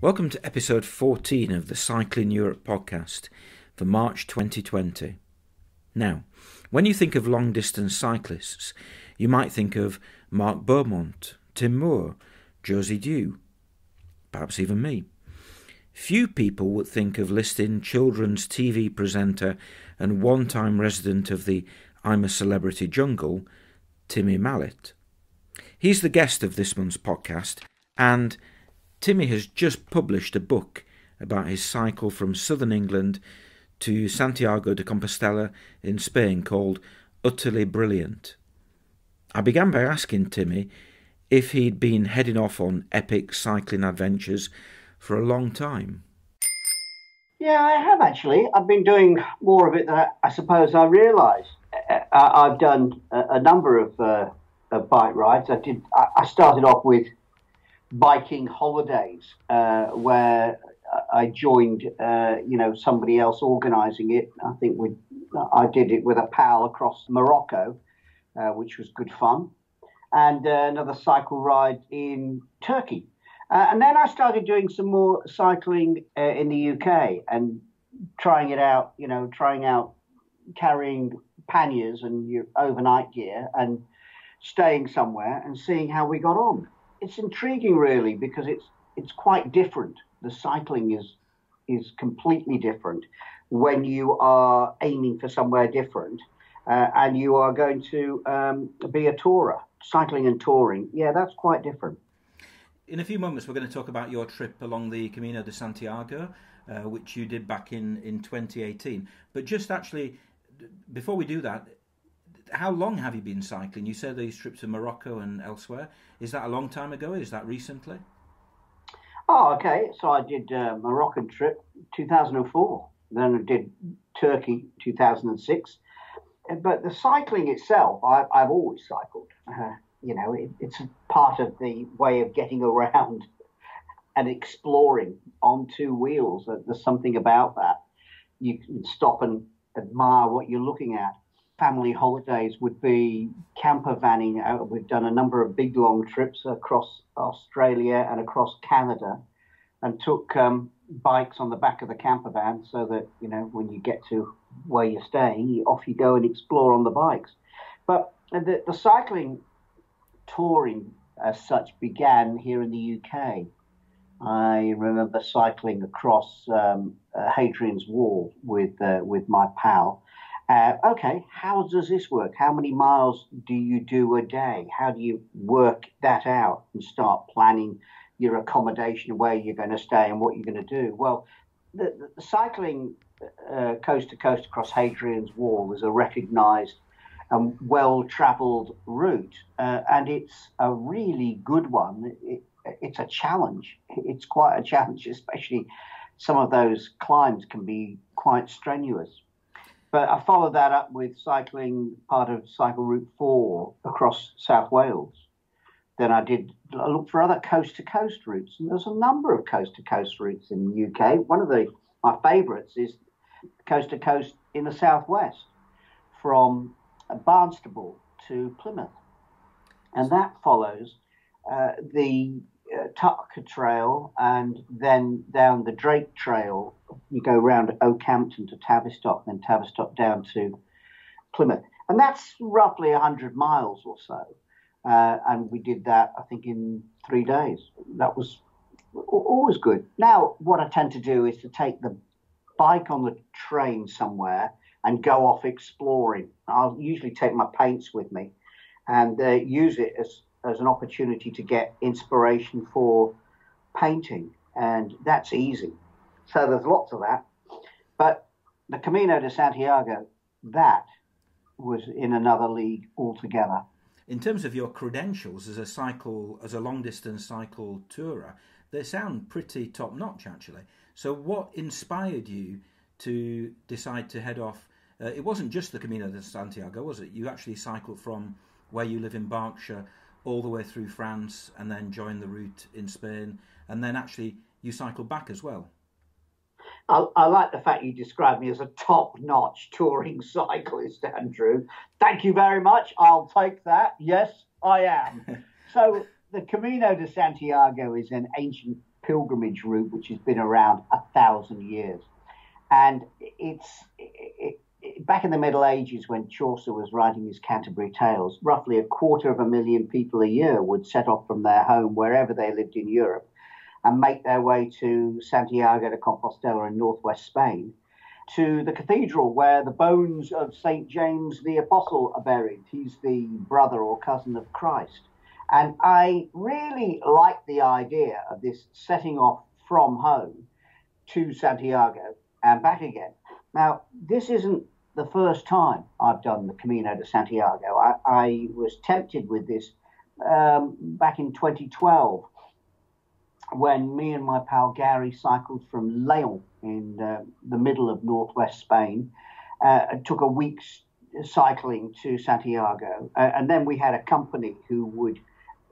Welcome to episode 14 of the Cycling Europe podcast for March 2020. Now, when you think of long distance cyclists, you might think of Mark Beaumont, Tim Moore, Josie Dew, perhaps even me. Few people would think of listing children's TV presenter and one time resident of the I'm a Celebrity jungle, Timmy Mallett. He's the guest of this month's podcast, and Timmy has just published a book about his cycle from southern England to Santiago de Compostela in Spain called Utterly Brilliant. I began by asking Timmy if he'd been heading off on epic cycling adventures for a long time. Yeah, I have actually. I've been doing more of it than I, suppose I realised. I've done a, number of, uh, of, bike rides. I did. I started off with biking holidays, uh, where I joined, uh, you know, somebody else organising it. I think we, I did it with a pal across Morocco, uh, which was good fun, and uh, another cycle ride in Turkey. Uh, and then I started doing some more cycling uh, in the UK and trying it out, you know, trying out carrying panniers and your overnight gear and staying somewhere and seeing how we got on. It's intriguing, really, because it's it's quite different. The cycling is is completely different when you are aiming for somewhere different uh, and you are going to um, be a tourer. Cycling and touring, yeah, that's quite different. In a few moments, we're going to talk about your trip along the Camino de Santiago, uh, which you did back in, in 2018. But just actually, before we do that, how long have you been cycling? You said these trips to Morocco and elsewhere. Is that a long time ago? Is that recently? Oh, okay. So I did a Moroccan trip 2004. Then I did Turkey 2006. But the cycling itself, I, have always cycled. Uh, you know, it, it's part of the way of getting around and exploring on two wheels. There's something about that. You can stop and admire what you're looking at family holidays would be camper vanning. Uh, we've done a number of big long trips across Australia and across Canada and took um, bikes on the back of the camper van so that, you know, when you get to where you're staying, off you go and explore on the bikes. But the, the cycling touring as such began here in the UK. I remember cycling across um, uh, Hadrian's Wall with uh, with my pal, uh, okay, how does this work? How many miles do you do a day? How do you work that out and start planning your accommodation, where you're going to stay, and what you're going to do? Well, the, the cycling uh, coast to coast across Hadrian's Wall is a recognised and well travelled route, uh, and it's a really good one. It, it's a challenge. It's quite a challenge, especially some of those climbs can be quite strenuous. But I followed that up with cycling part of Cycle Route 4 across South Wales. Then I did I looked for other coast to coast routes, and there's a number of coast to coast routes in the UK. One of the my favourites is coast to coast in the southwest, from Barnstaple to Plymouth, and that follows uh, the uh, Tarka Trail and then down the Drake Trail. You go around Okehampton to Tavistock, then Tavistock down to Plymouth. And that's roughly 100 miles or so. Uh, and we did that, I think, in three days. That was always good. Now, what I tend to do is to take the bike on the train somewhere and go off exploring. I'll usually take my paints with me and uh, use it as as an opportunity to get inspiration for painting, and that's easy. So there's lots of that. But the Camino de Santiago, that was in another league altogether. In terms of your credentials as a cycle, as a long distance cycle tourer, they sound pretty top notch actually. So, what inspired you to decide to head off? Uh, it wasn't just the Camino de Santiago, was it? You actually cycled from where you live in Berkshire all the way through France and then join the route in Spain, and then actually you cycle back as well. I, I, like the fact you describe me as a top-notch touring cyclist, Andrew. Thank you very much. I'll take that. Yes, I am. so the Camino de Santiago is an ancient pilgrimage route which has been around a thousand years. And it's it, it, back in the Middle Ages when Chaucer was writing his Canterbury Tales, roughly a quarter of a million people a year would set off from their home wherever they lived in Europe and make their way to Santiago de Compostela in northwest Spain to the cathedral where the bones of St. James the Apostle are buried. He's the brother or cousin of Christ. And I really like the idea of this setting off from home to Santiago and back again. Now, this isn't the first time I've done the Camino de Santiago. I, I was tempted with this um, back in 2012 when me and my pal Gary cycled from Leon in uh, the middle of northwest Spain. Uh, took a week's cycling to Santiago, uh, and then we had a company who would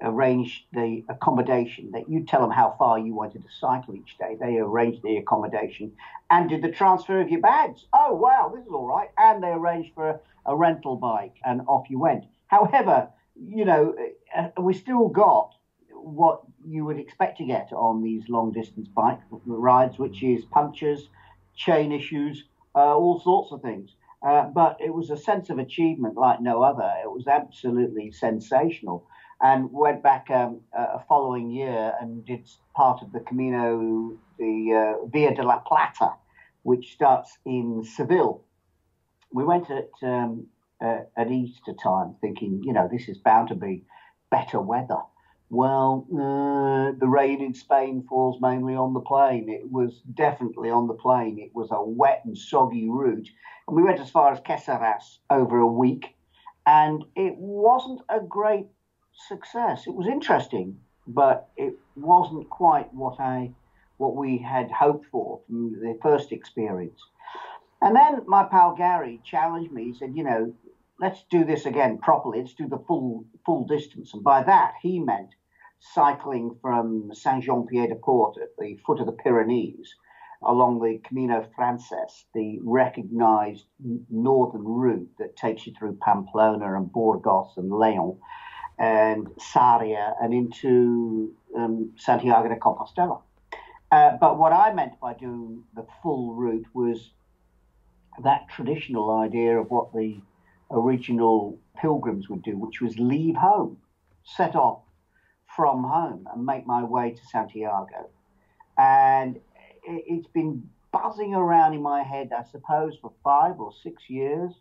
arrange the accommodation. That you tell them how far you wanted to cycle each day. They arranged the accommodation and did the transfer of your bags. Oh wow, this is all right. And they arranged for a, a rental bike, and off you went. However, you know, uh, we still got what you would expect to get on these long distance bike rides, which is punctures, chain issues, uh, all sorts of things. Uh, but it was a sense of achievement like no other. It was absolutely sensational. And went back um, a following year and did part of the Camino, the uh, Via de la Plata, which starts in Seville. We went at um, uh, at Easter time, thinking, you know, this is bound to be better weather. Well, uh, the rain in Spain falls mainly on the plain. It was definitely on the plain. It was a wet and soggy route. And we went as far as Caceres over a week, and it wasn't a great success. It was interesting, but it wasn't quite what I what we had hoped for from the first experience. And then my pal Gary challenged me. He said, you know, let's do this again properly. Let's do the full full distance. And by that, he meant cycling from Saint Jean Pied de Port at the foot of the Pyrenees along the Camino Frances, the recognized northern route that takes you through Pamplona and Burgos and Leon and Sarria and into um, Santiago de Compostela. Uh, but what I meant by doing the full route was that traditional idea of what the original pilgrims would do, which was leave home, set off from home and make my way to Santiago. And it's been buzzing around in my head, I suppose, for five or six years.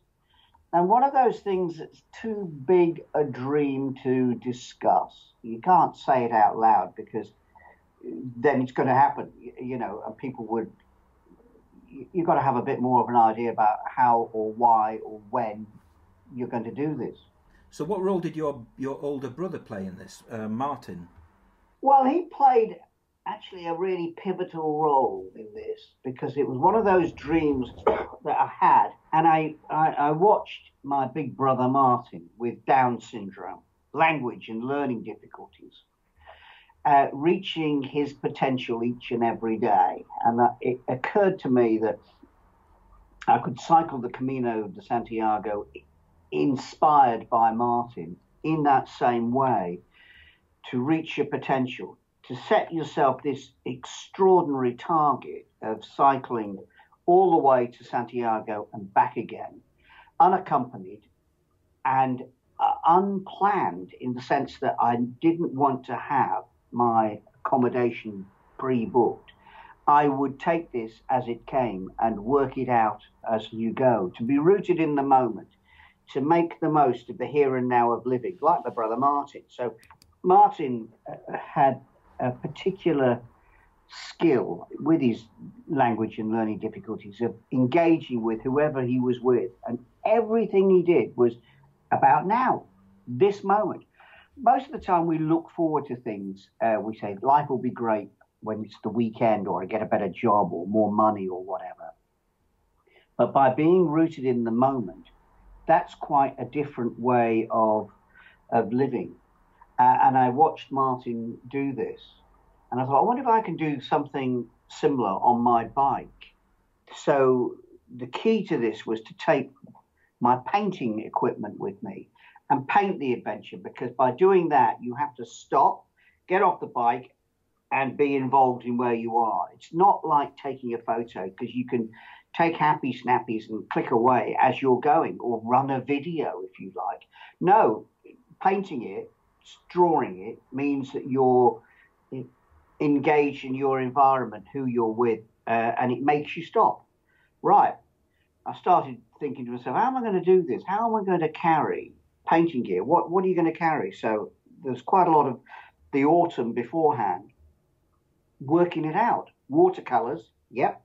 And one of those things that's too big a dream to discuss. You can't say it out loud because then it's going to happen, you know, and people would. You've got to have a bit more of an idea about how or why or when you're going to do this. So, what role did your your older brother play in this, uh, Martin? Well, he played actually a really pivotal role in this because it was one of those dreams that I had, and I, I, I watched my big brother Martin with Down syndrome, language and learning difficulties. Uh, reaching his potential each and every day. And uh, it occurred to me that I could cycle the Camino de Santiago inspired by Martin in that same way to reach your potential, to set yourself this extraordinary target of cycling all the way to Santiago and back again, unaccompanied and uh, unplanned in the sense that I didn't want to have my accommodation pre booked. I would take this as it came and work it out as you go, to be rooted in the moment to make the most of the here and now of living, like my brother Martin. So Martin uh, had a particular skill with his language and learning difficulties of engaging with whoever he was with. And everything he did was about now, this moment. Most of the time, we look forward to things. Uh, we say life will be great when it's the weekend, or I get a better job, or more money, or whatever. But by being rooted in the moment, that's quite a different way of of living. Uh, and I watched Martin do this, and I thought, I wonder if I can do something similar on my bike. So the key to this was to take my painting equipment with me and paint the adventure because by doing that you have to stop, get off the bike, and be involved in where you are. It's not like taking a photo because you can take happy snappies and click away as you're going or run a video if you like. No, painting it, drawing it means that you're engaged in your environment, who you're with, uh, and it makes you stop. Right. I started thinking to myself, how am I going to do this? How am I going to carry painting gear? What What are you going to carry? So there's quite a lot of the autumn beforehand working it out. Watercolors, yep,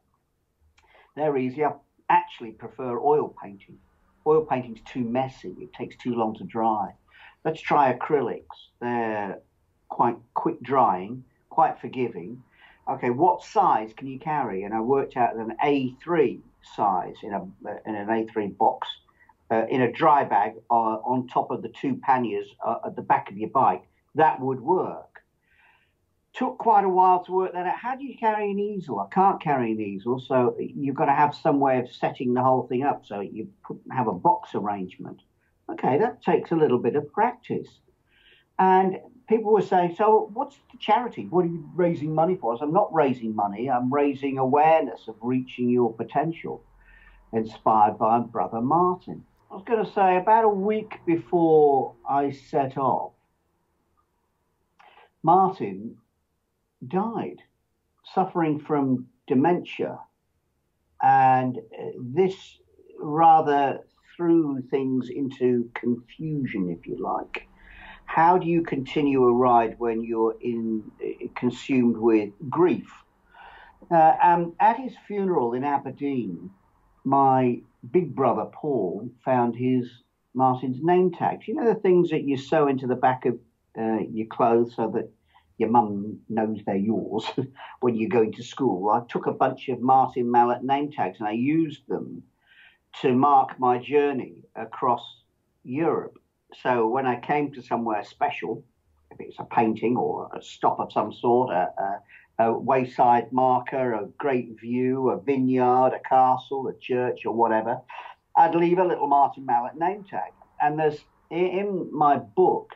they're easy. I actually prefer oil painting. Oil painting's too messy. It takes too long to dry. Let's try acrylics. They're quite quick drying, quite forgiving. Okay, what size can you carry? And I worked out an A3 size in a in an A3 box uh, in a dry bag uh, on top of the two panniers uh, at the back of your bike. That would work took quite a while to work that out. How do you carry an easel? I can't carry an easel, so you've got to have some way of setting the whole thing up. So you have a box arrangement. Okay, that takes a little bit of practice. And people were saying, so what's the charity? What are you raising money for? So I'm not raising money. I'm raising awareness of reaching your potential, inspired by brother Martin. I was going to say about a week before I set off, Martin died, suffering from dementia. And uh, this rather threw things into confusion, if you like. How do you continue a ride when you're in uh, consumed with grief? Uh, and at his funeral in Aberdeen, my big brother Paul found his Martin's name tags. You know the things that you sew into the back of uh, your clothes so that your mum knows they're yours when you're going to school. I took a bunch of Martin Mallett name tags and I used them to mark my journey across Europe. So when I came to somewhere special, if it's a painting or a stop of some sort, a, a, a wayside marker, a great view, a vineyard, a castle, a church, or whatever, I'd leave a little Martin Mallett name tag. And there's in my book,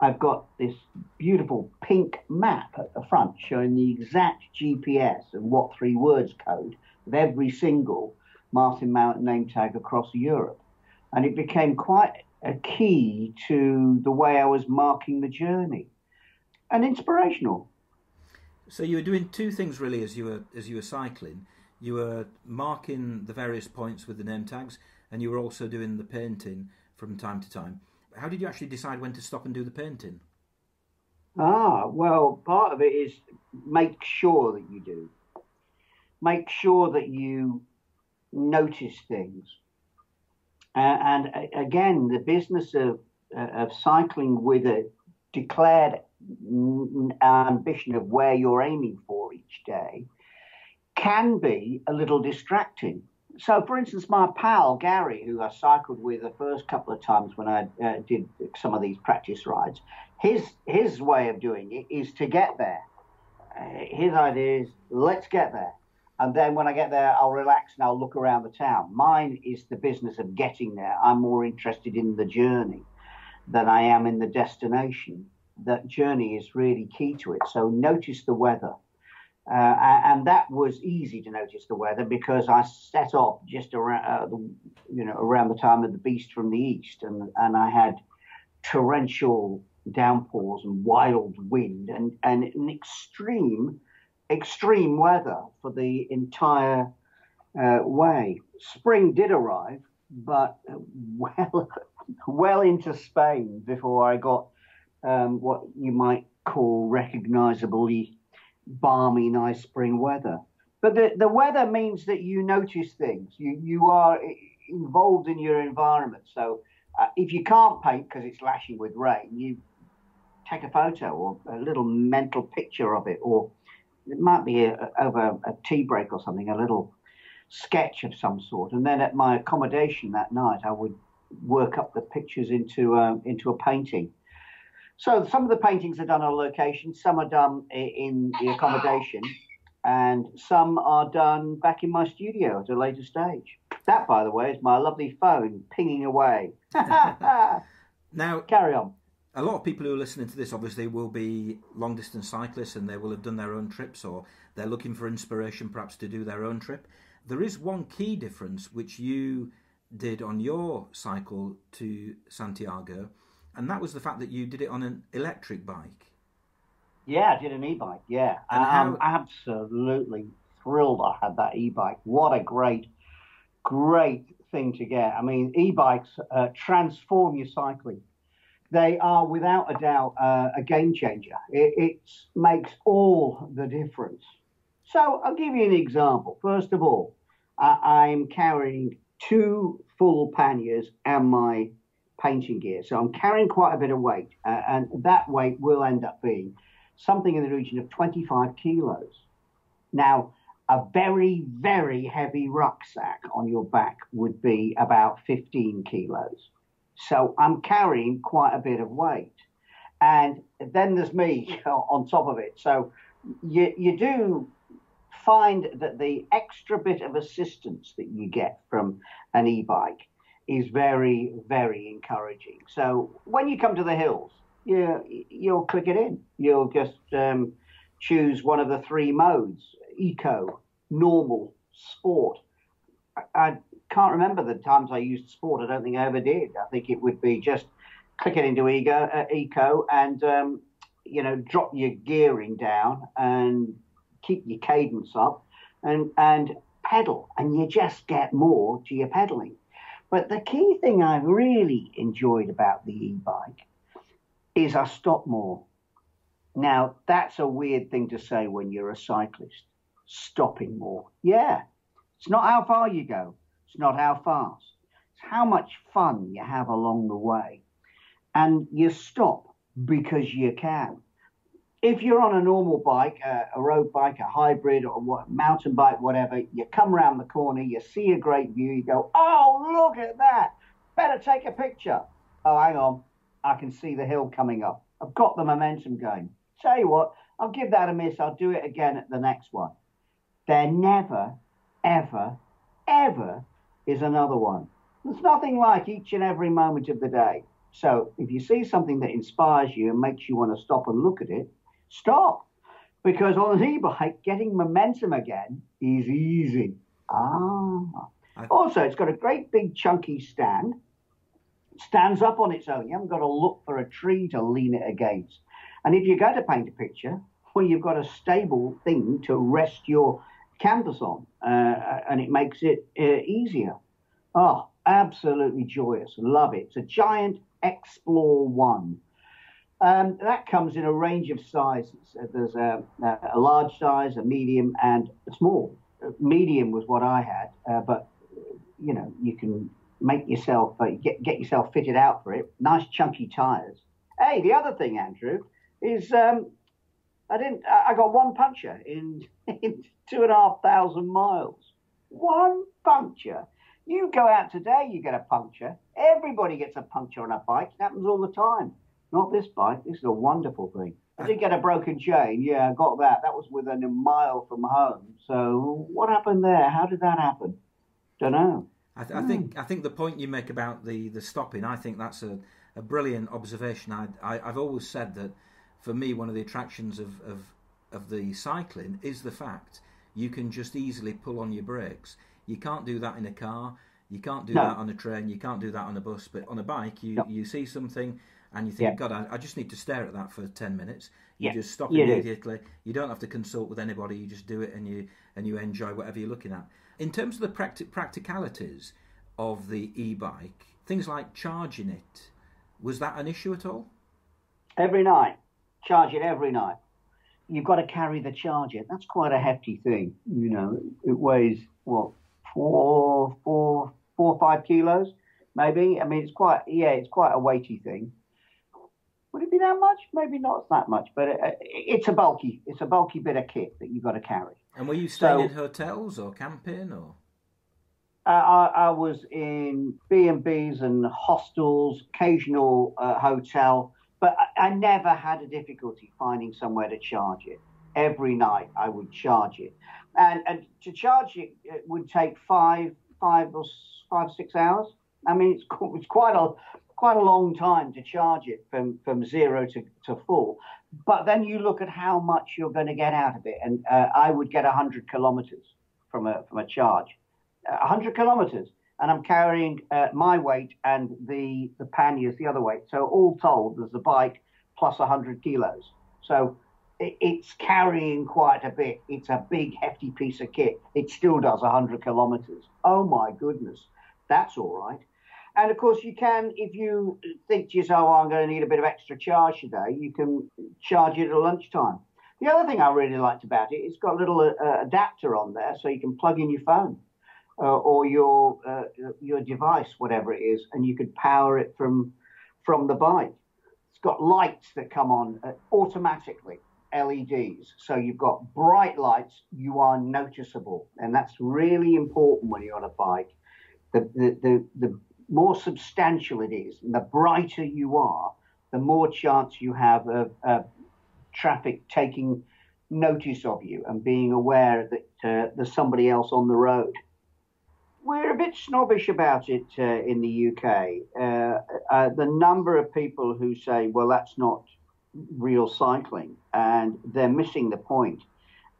I've got this beautiful pink map at the front showing the exact GPS and what three words code of every single Martin Mallett name tag across Europe. And it became quite a key to the way I was marking the journey and inspirational. So you were doing two things really as you were as you were cycling. You were marking the various points with the name tags, and you were also doing the painting from time to time how did you actually decide when to stop and do the painting? Ah, well, part of it is make sure that you do. Make sure that you notice things. Uh, and uh, again, the business of uh, of cycling with a declared ambition of where you're aiming for each day can be a little distracting so, for instance, my pal Gary, who I cycled with the first couple of times when I uh, did some of these practice rides, his his way of doing it is to get there. Uh, his idea is let's get there, and then when I get there, I'll relax and I'll look around the town. Mine is the business of getting there. I'm more interested in the journey than I am in the destination. That journey is really key to it. So notice the weather uh, and that was easy to notice the weather because I set off just around, uh, the, you know, around the time of the beast from the east, and and I had torrential downpours and wild wind and, and an extreme, extreme weather for the entire uh, way. Spring did arrive, but well, well into Spain before I got um, what you might call recognisably balmy, nice spring weather. But the, the weather means that you notice things. You, you are involved in your environment. So uh, if you can't paint because it's lashing with rain, you take a photo or a little mental picture of it, or it might be a, over a tea break or something, a little sketch of some sort. And then at my accommodation that night, I would work up the pictures into um, into a painting. So some of the paintings are done on location, some are done in the accommodation, and some are done back in my studio at a later stage. That, by the way, is my lovely phone pinging away. now, carry on. a lot of people who are listening to this obviously will be long distance cyclists and they will have done their own trips or they're looking for inspiration perhaps to do their own trip. There is one key difference which you did on your cycle to Santiago, and that was the fact that you did it on an electric bike. Yeah, I did an e-bike. Yeah, and I'm absolutely thrilled I had that e-bike. What a great, great thing to get. I mean, e-bikes uh, transform your cycling they are without a doubt uh, a game changer. It, it, makes all the difference. So I'll give you an example. First of all, uh, I'm carrying two full panniers and my painting gear. So I'm carrying quite a bit of weight, uh, and that weight will end up being something in the region of 25 kilos. Now, a very, very heavy rucksack on your back would be about 15 kilos. So I'm carrying quite a bit of weight. And then there's me on top of it. So you, you do find that the extra bit of assistance that you get from an e bike is very, very encouraging. So when you come to the hills, you, you'll click it in. You'll just um, choose one of the three modes eco, normal, sport. I, can't remember the times I used sport. I don't think I ever did. I think it would be just click it into ego, uh, eco and um, you know drop your gearing down and keep your cadence up and and pedal, and you just get more to your pedaling. But the key thing I really enjoyed about the e-bike is I stop more. Now that's a weird thing to say when you're a cyclist. Stopping more, yeah. It's not how far you go it's not how fast. It's how much fun you have along the way. And you stop because you can. If you're on a normal bike, a road bike, a hybrid, or what, mountain bike, whatever, you come around the corner, you see a great view, you go, oh, look at that. Better take a picture. Oh, hang on. I can see the hill coming up. I've got the momentum going. Tell you what, I'll give that a miss. I'll do it again at the next one. They're never, ever, ever is another one. There's nothing like each and every moment of the day. So if you see something that inspires you and makes you want to stop and look at it, stop. Because on an e-bike, getting momentum again is easy. Ah. Also, it's got a great big chunky stand. It stands up on its own. You haven't got to look for a tree to lean it against. And if you're going to paint a picture, well, you've got a stable thing to rest your canvas on, uh, and it makes it uh, easier. Oh, absolutely joyous. Love it. It's a Giant Explore One. Um, that comes in a range of sizes. Uh, there's a, a, large size, a medium, and a small. Medium was what I had, uh, but you know you can make yourself uh, get get yourself fitted out for it. Nice chunky tires. Hey, the other thing, Andrew, is um, I didn't. I got one puncture in in two and a half thousand miles. One puncture. You go out today, you get a puncture. Everybody gets a puncture on a bike. It happens all the time. Not this bike. This is a wonderful thing. I did get a broken chain. Yeah, I got that. That was within a mile from home. So what happened there? How did that happen? Don't know. I, th- I think I think the point you make about the, the stopping, I think that's a, a brilliant observation. I, I I've always said that for me, one of the attractions of, of, of the cycling is the fact you can just easily pull on your brakes. You can't do that in a car. You can't do no. that on a train. You can't do that on a bus. But on a bike, you, no. you see something and you think, yeah. God, I, I, just need to stare at that for ten minutes. You yeah. just stop you immediately. Do. You don't have to consult with anybody. You just do it and you and you enjoy whatever you're looking at. In terms of the practi- practicalities of the e-bike, things like charging it, was that an issue at all? Every night charge it every night. You've got to carry the charger. That's quite a hefty thing. You know, it weighs what four, four, four, or five kilos, maybe. I mean, it's quite yeah, it's quite a weighty thing. That much? Maybe not that much, but it, it's a bulky, it's a bulky bit of kit that you've got to carry. And were you staying so, in hotels or camping or? Uh, I, I, was in B and B's and hostels, occasional uh, hotel, but I, I never had a difficulty finding somewhere to charge it. Every night I would charge it, and and to charge it, it would take five five or five six hours. I mean, it's it's quite a quite a long time to charge it from, from zero to, to full. But then you look at how much you're going to get out of it. And uh, I would get 100 kilometers from a, from a charge. 100 kilometers. And I'm carrying uh, my weight and the, the panniers the other weight. So all told, there's the bike plus 100 kilos. So it, it's carrying quite a bit. It's a big, hefty piece of kit. It still does 100 kilometers. Oh my goodness. That's all right. And of course, you can, if you think to yourself, oh, I'm going to need a bit of extra charge today, you can charge it at lunchtime. The other thing I really liked about it, it's got a little uh, adapter on there, so you can plug in your phone uh, or your uh, your device, whatever it is, and you could power it from from the bike. It's got lights that come on uh, automatically, LEDs. So you've got bright lights. You are noticeable, and that's really important when you're on a bike. The the the, the more substantial it is, and the brighter you are, the more chance you have of, of traffic taking notice of you and being aware that uh, there's somebody else on the road. We're a bit snobbish about it uh, in the UK. Uh, uh, the number of people who say, well, that's not real cycling, and they're missing the point.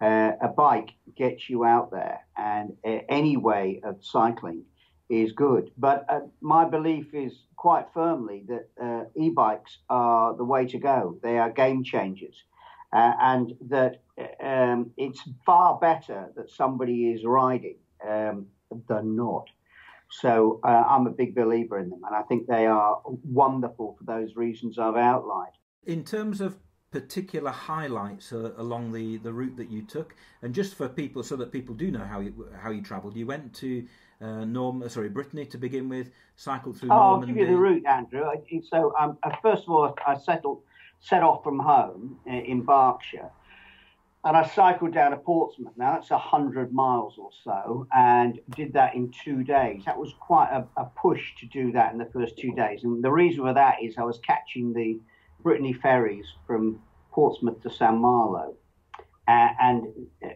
Uh, a bike gets you out there, and uh, any way of cycling is good. But uh, my belief is quite firmly that uh, e-bikes are the way to go. They are game changers, uh, and that um, it's far better that somebody is riding um, than not. So uh, I'm a big believer in them, and I think they are wonderful for those reasons I've outlined. In terms of particular highlights uh, along the, the route that you took, and just for people, so that people do know how you how you travelled, you went to uh, Norm, uh, sorry, Brittany to begin with, cycled through. Oh, Normandy. I'll give you the route, Andrew. So, um, uh, first of all, I settled, set off from home uh, in Berkshire, and I cycled down to Portsmouth. Now that's hundred miles or so, and did that in two days. That was quite a, a push to do that in the first two days, and the reason for that is I was catching the Brittany ferries from Portsmouth to St Malo uh, and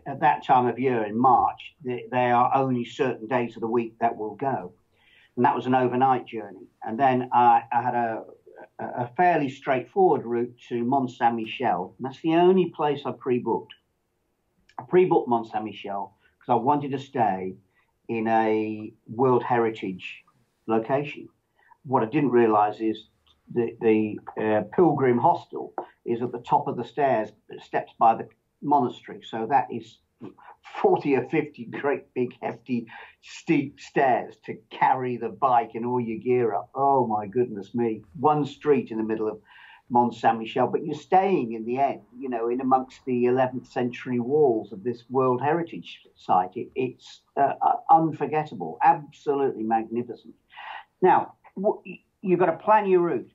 at that time of year in March, there are only certain days of the week that will go. And that was an overnight journey. And then I, I had a, a, fairly straightforward route to Mont Saint Michel. That's the only place I pre booked. I pre booked Mont Saint Michel because I wanted to stay in a World Heritage location. What I didn't realize is the, the uh, Pilgrim Hostel is at the top of the stairs, steps by the monastery. So that is 40 or 50 great big hefty steep stairs to carry the bike and all your gear up. Oh my goodness me. One street in the middle of Mont Saint Michel, but you're staying in the end, you know, in amongst the 11th century walls of this World Heritage Site. It, it's uh, unforgettable, absolutely magnificent. Now, you've got to plan your route,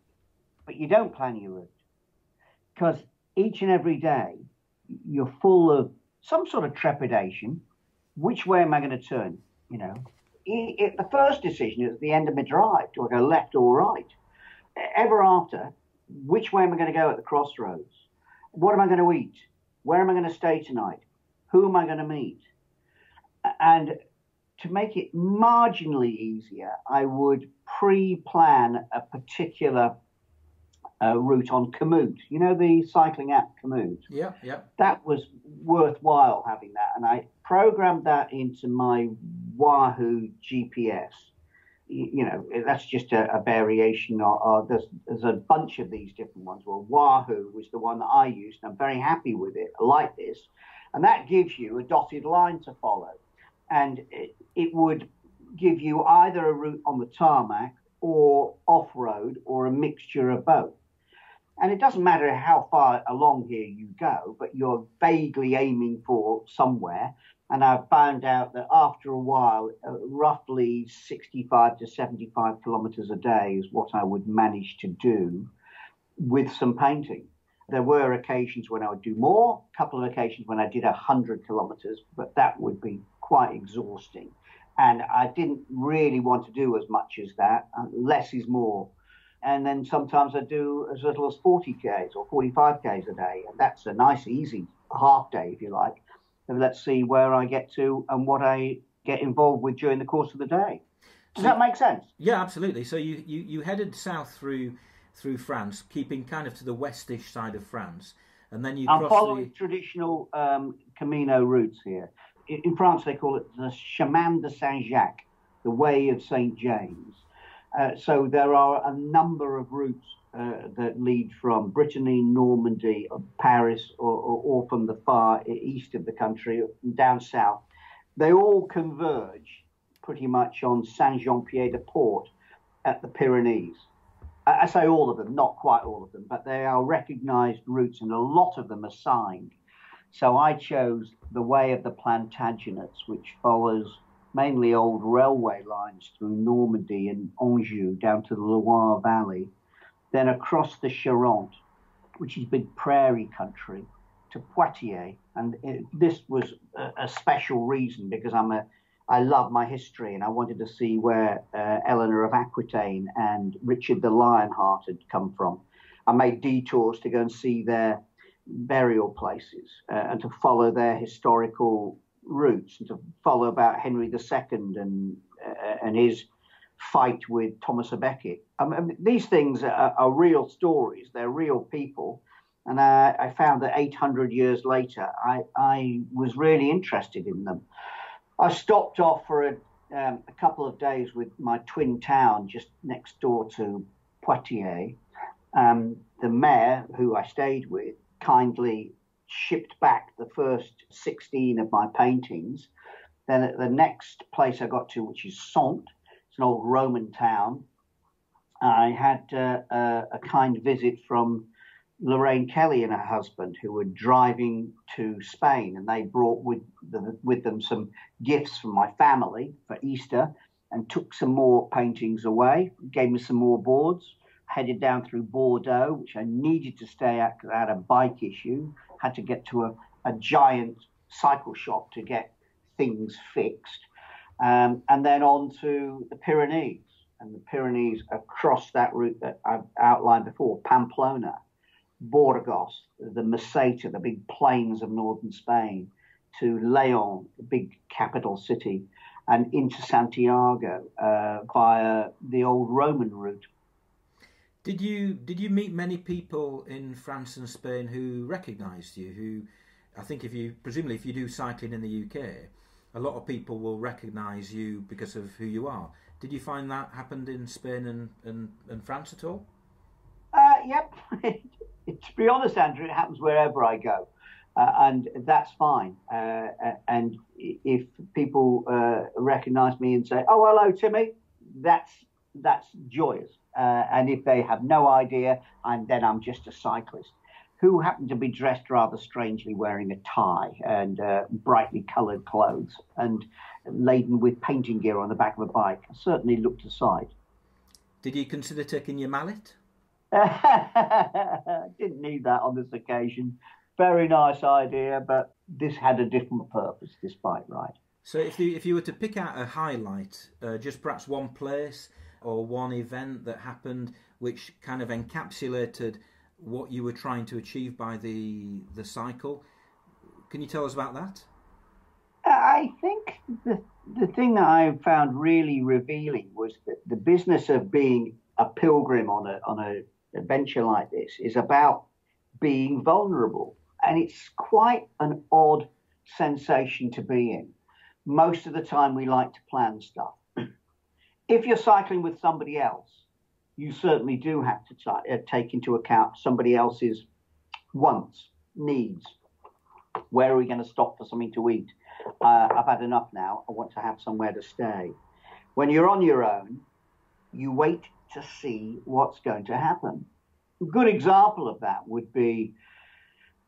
but you don't plan your route because each and every day you're full of some sort of trepidation. Which way am I going to turn? You know, it, it, the first decision is at the end of my drive: do I go left or right? Ever after, which way am I going to go at the crossroads? What am I going to eat? Where am I going to stay tonight? Who am I going to meet? And to make it marginally easier, I would pre-plan a particular uh, route on Komoot. You know the cycling app Komoot? Yeah, yeah. That was worthwhile having that. And I programmed that into my Wahoo GPS. You, you know, that's just a, a variation. Or, or there's, there's a bunch of these different ones. Well, Wahoo was the one that I used, and I'm very happy with it. I like this. And that gives you a dotted line to follow. And it, it would give you either a route on the tarmac or off road or a mixture of both. And it doesn't matter how far along here you go, but you're vaguely aiming for somewhere. And I've found out that after a while, uh, roughly 65 to 75 kilometers a day is what I would manage to do with some painting. There were occasions when I would do more, a couple of occasions when I did 100 kilometers, but that would be quite exhausting. And I didn't really want to do as much as that. Uh, less is more and then sometimes I do as little as 40 k's or 45 k's a day, and that's a nice, easy half day, if you like. And let's see where I get to and what I get involved with during the course of the day. Does so, that make sense? Yeah, absolutely. So you, you, you headed south through through France, keeping kind of to the westish side of France, and then you. I'm following the... traditional um, Camino routes here. In, in France, they call it the Chemin de Saint Jacques, the Way of Saint James. Uh, so there are a number of routes uh, that lead from Brittany, Normandy, Paris, or, or, or, from the far east of the country down south. They all converge pretty much on Saint Jean Pied de Port at the Pyrenees. I say all of them, not quite all of them, but they are recognized routes and a lot of them are signed. So I chose the way of the Plantagenets, which follows mainly old railway lines through Normandy and Anjou down to the Loire Valley, then across the Charente, which is big prairie country, to Poitiers. And it, this was a, a, special reason because I'm a I love my history and I wanted to see where uh, Eleanor of Aquitaine and Richard the Lionheart had come from. I made detours to go and see their burial places uh, and to follow their historical roots and to follow about Henry II and uh, and his fight with Thomas a Becket. I mean, these things are, are, real stories; they're real people. And I, I found that 800 years later, I, I was really interested in them. I stopped off for a, um, a couple of days with my twin town just next door to Poitiers. Um, the mayor, who I stayed with, kindly shipped back the first 16 of my paintings. Then at the next place I got to, which is Saintes, it's an old Roman town, I had uh, a, a kind visit from Lorraine Kelly and her husband, who were driving to Spain, and they brought with the, with them some gifts from my family for Easter, and took some more paintings away. Gave me some more boards. Headed down through Bordeaux, which I needed to stay at because I had a bike issue had to get to a, a giant cycle shop to get things fixed. Um, and then on to the Pyrenees, and the Pyrenees across that route that I've outlined before Pamplona, Burgos, the Meseta, the big plains of northern Spain, to Leon, the big capital city, and into Santiago uh, via the old Roman route. Did you did you meet many people in France and Spain who recognised you? Who I think if you presumably if you do cycling in the UK, a lot of people will recognise you because of who you are. Did you find that happened in Spain and, and, and France at all? Uh, yep. to be honest, Andrew, it happens wherever I go. Uh, and that's fine. Uh, and if people uh, recognise me and say, "Oh, hello, Timmy," that's that's joyous. Uh, and if they have no idea, I'm, then I'm just a cyclist who happened to be dressed rather strangely, wearing a tie and uh, brightly coloured clothes and laden with painting gear on the back of a bike. I certainly looked aside. Did you consider taking your mallet? Didn't need that on this occasion. Very nice idea, but this had a different purpose, this bike ride. So, if you if you were to pick out a highlight, uh, just perhaps one place or one event that happened which kind of encapsulated what you were trying to achieve by the the cycle. Can you tell us about that? Uh, I think the the thing that I found really revealing was that the business of being a pilgrim on a on a adventure like this is about being vulnerable, and it's quite an odd sensation to be in. Most of the time, we like to plan stuff if you're cycling with somebody else, you certainly do have to t- uh, take into account somebody else's wants, needs. Where are we going to stop for something to eat? Uh, I've had enough now. I want to have somewhere to stay. When you're on your own, you wait to see what's going to happen. A good example of that would be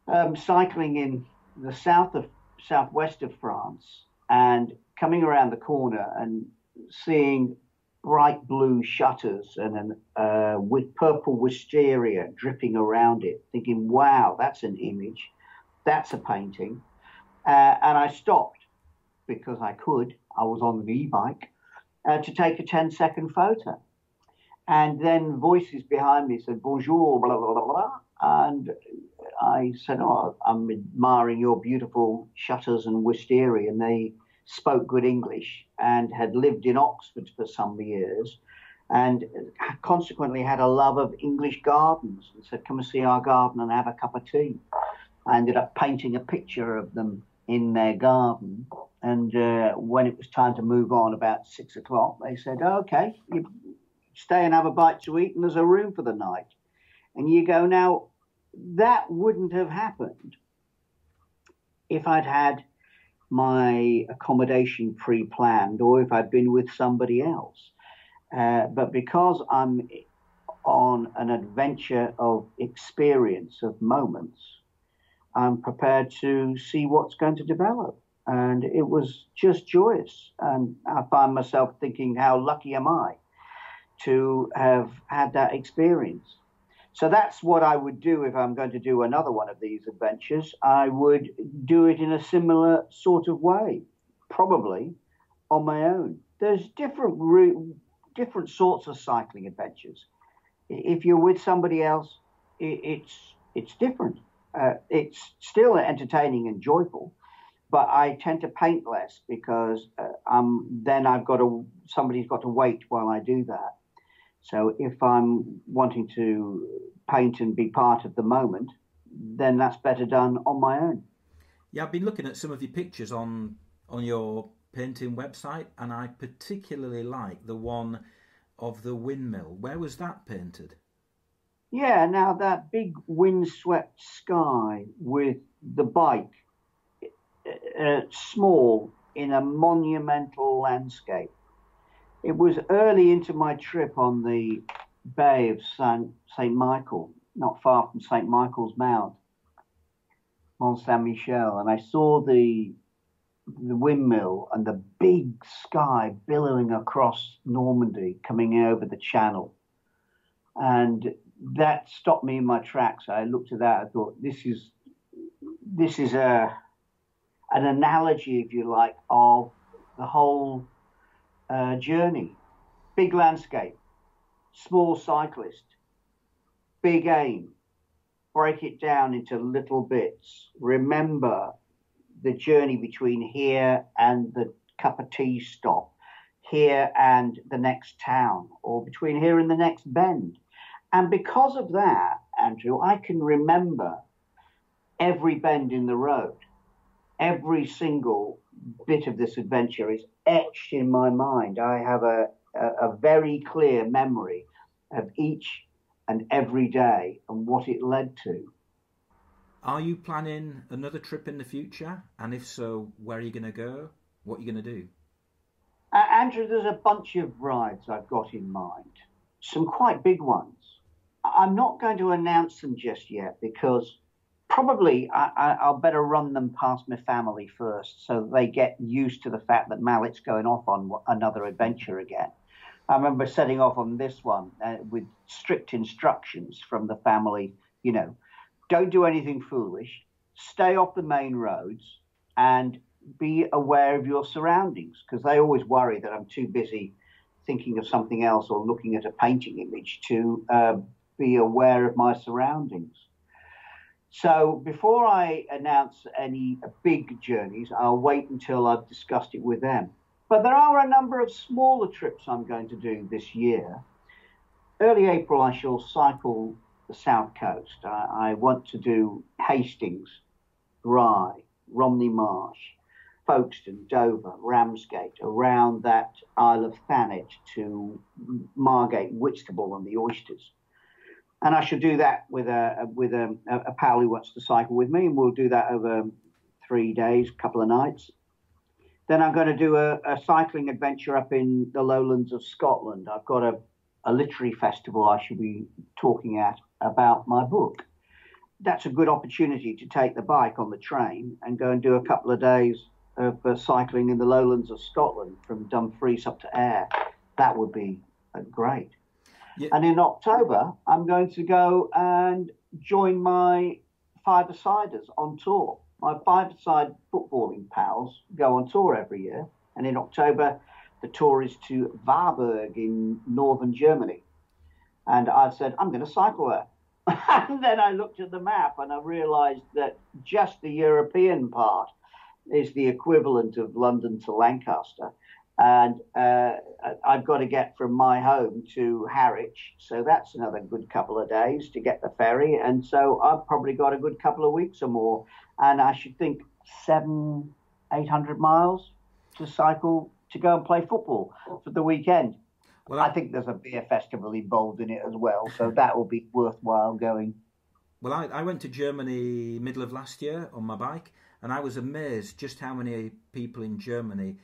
um, cycling in the south of southwest of France and coming around the corner and seeing bright blue shutters and an, uh, with purple wisteria dripping around it, thinking, wow, that's an image, that's a painting. Uh, and I stopped because I could, I was on the e bike, uh, to take a 10 second photo. And then voices behind me said, bonjour, blah, blah, blah, blah. And I said, oh, I'm admiring your beautiful shutters and wisteria. And they spoke good English and had lived in Oxford for some years and consequently had a love of English gardens and said, Come and see our garden and have a cup of tea. I ended up painting a picture of them in their garden. And uh, when it was time to move on about six o'clock, they said, Okay, you stay and have a bite to eat, and there's a room for the night. And you go, Now, that wouldn't have happened if I'd had my accommodation pre planned or if I'd been with somebody else. Uh, but because I'm on an adventure of experience, of moments, I'm prepared to see what's going to develop. And it was just joyous. And I find myself thinking, how lucky am I to have had that experience? So that's what I would do if I'm going to do another one of these adventures. I would do it in a similar sort of way, probably on my own. There's different different sorts of cycling adventures. If you're with somebody else, it's it's different. Uh, it's still entertaining and joyful, but I tend to paint less because uh, um, then I've got to somebody's got to wait while I do that. So if I'm wanting to paint and be part of the moment, then that's better done on my own. Yeah, I've been looking at some of your pictures on on your painting website, and I particularly like the one of the windmill. Where was that painted? Yeah, now that big windswept sky with the bike uh, small in a monumental landscape it was early into my trip on the Bay of Saint, Saint Michael, not far from Saint Michael's Mount, Mont Saint Michel, and I saw the the windmill and the big sky billowing across Normandy, coming over the Channel, and that stopped me in my tracks. I looked at that. I thought, this is this is a an analogy, if you like, of the whole uh, journey. Big landscape, small cyclist, big aim. Break it down into little bits. Remember the journey between here and the cup of tea stop, here and the next town, or between here and the next bend. And because of that, Andrew, I can remember every bend in the road, every single bit of this adventure is etched in my mind. I have a, a, a very clear memory of each and every day and what it led to. Are you planning another trip in the future? And if so, where are you going to go? What are you going to do? Uh, Andrew, there's a bunch of rides I've got in mind, some quite big ones. I'm not going to announce them just yet because probably I, will better run them past my family first so they get used to the fact that Mallett's going off on another adventure again. I remember setting off on this one uh, with strict instructions from the family, you know, don't do anything foolish, stay off the main roads, and be aware of your surroundings because they always worry that I'm too busy thinking of something else or looking at a painting image to uh, be aware of my surroundings. So before I announce any big journeys, I'll wait until I've discussed it with them. But there are a number of smaller trips I'm going to do this year. Early April, I shall cycle the south coast. I, I want to do Hastings, Rye, Romney Marsh, Folkestone, Dover, Ramsgate, around that Isle of Thanet to Margate, Whitstable, and the Oysters and I should do that with a with a, a pal who wants to cycle with me, and we'll do that over three days, couple of nights. Then I'm going to do a, a cycling adventure up in the lowlands of Scotland. I've got a, a literary festival I should be talking at about my book. That's a good opportunity to take the bike on the train and go and do a couple of days of uh, cycling in the lowlands of Scotland from Dumfries up to Ayr. That would be uh, great. Yeah. And in October, I'm going to go and join my five-a-siders on tour. My five-a-side footballing pals go on tour every year. And in October, the tour is to Warburg in northern Germany. And I said, I'm going to cycle there. and then I looked at the map and I realized that just the European part is the equivalent of London to Lancaster. And uh, I've got to get from my home to Harwich. So that's another good couple of days to get the ferry. And so I've probably got a good couple of weeks or more. And I should think seven, 800 miles to cycle to go and play football for the weekend. Well, I, I think there's a beer festival involved in it as well. So that will be worthwhile going. Well, I, I went to Germany middle of last year on my bike, and I was amazed just how many people in Germany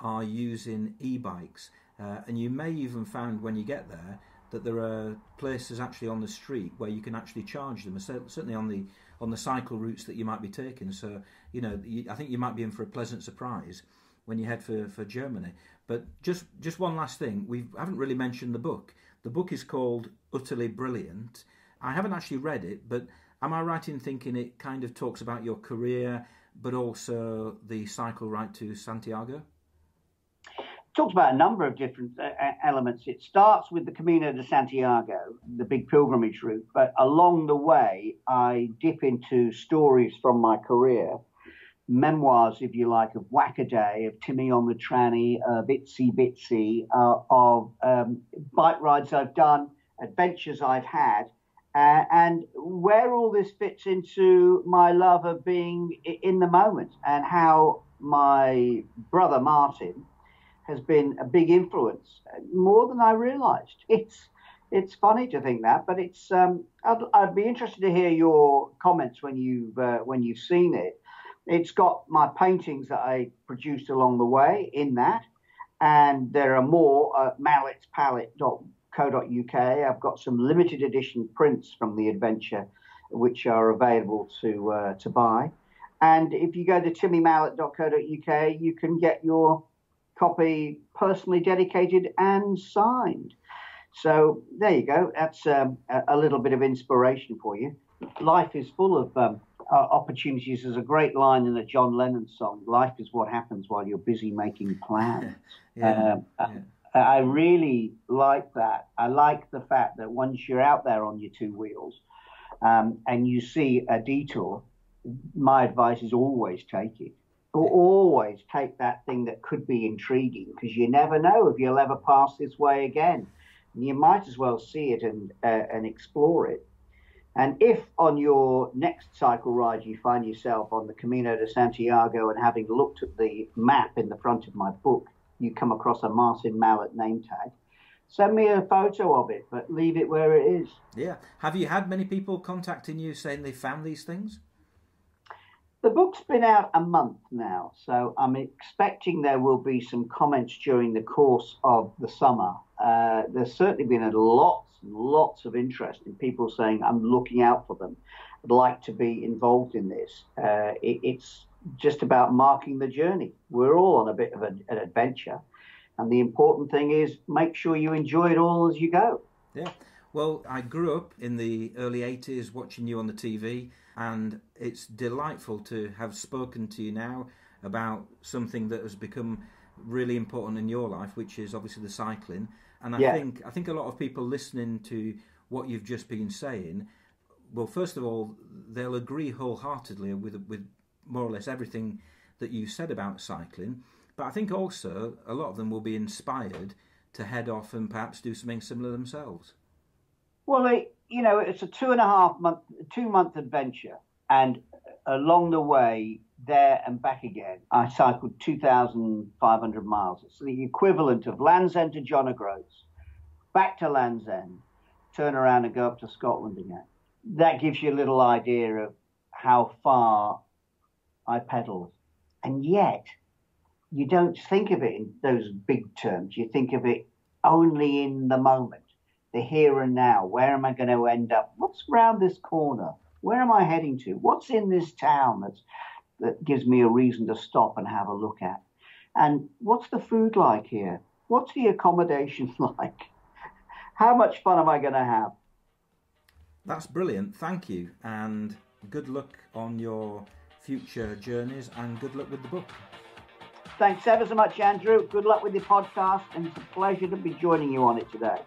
are using e-bikes. Uh, and you may even find when you get there that there are places actually on the street where you can actually charge them. Certainly on the on the cycle routes that you might be taking. So you know, I think you might be in for a pleasant surprise when you head for, for Germany. But just just one last thing, we haven't really mentioned the book. The book is called Utterly Brilliant. I haven't actually read it, but am I right in thinking it kind of talks about your career, but also the cycle right to Santiago? Talks about a number of different uh, elements. It starts with the Camino de Santiago, the big pilgrimage route, but along the way, I dip into stories from my career, memoirs, if you like, of Wacaday, of Timmy on the Tranny, of Itsy Bitsy, uh, of um, bike rides I've done, adventures I've had, uh, and where all this fits into my love of being in the moment and how my brother Martin has been a big influence, more than I realised. It's it's funny to think that, but it's um, I'd, I'd, be interested to hear your comments when you've uh, when you've seen it. It's got my paintings that I produced along the way in that, and there are more at mallettspalette.co.uk. I've got some limited edition prints from the adventure, which are available to uh, to buy. And if you go to timmymallett.co.uk, you can get your copy personally dedicated and signed. So there you go. That's um, a, little bit of inspiration for you. Life is full of um, uh, opportunities. There's a great line in a John Lennon song Life is what happens while you're busy making plans. yeah, um, yeah. I really like that. I like the fact that once you're out there on your two wheels um, and you see a detour, my advice is always take it always take that thing that could be intriguing because you never know if you'll ever pass this way again. And you might as well see it and uh, and explore it. And if on your next cycle ride you find yourself on the Camino de Santiago and having looked at the map in the front of my book, you come across a Martin Mallett name tag, send me a photo of it, but leave it where it is. Yeah. Have you had many people contacting you saying they found these things? The book's been out a month now, so I'm expecting there will be some comments during the course of the summer. Uh, there's certainly been a lots and lots of interest in people saying, I'm looking out for them. I'd like to be involved in this. Uh, it, it's just about marking the journey. We're all on a bit of a, an adventure. And the important thing is make sure you enjoy it all as you go. Yeah. Well, I grew up in the early 80s watching you on the TV and it's delightful to have spoken to you now about something that has become really important in your life, which is obviously the cycling. And I yeah. think I think a lot of people listening to what you've just been saying, well, first of all, they'll agree wholeheartedly with with more or less everything that you said about cycling. But I think also a lot of them will be inspired to head off and perhaps do something similar themselves. Well, you know, it's a two and a half month, two month adventure, and along the way, there and back again, I cycled 2,500 miles. It's the equivalent of Land's End to John O'Groats, back to Land's End, turn around and go up to Scotland again. That gives you a little idea of how far I pedaled. And yet, you don't think of it in those big terms. You think of it only in the moment the here and now. Where am I going to end up? What's around this corner? Where am I heading to? What's in this town that's, that gives me a reason to stop and have a look at? And what's the food like here? What's the accommodation like? How much fun am I going to have? That's brilliant. Thank you. And good luck on your future journeys and good luck with the book. Thanks ever so much, Andrew. Good luck with your podcast, and it's a pleasure to be joining you on it today.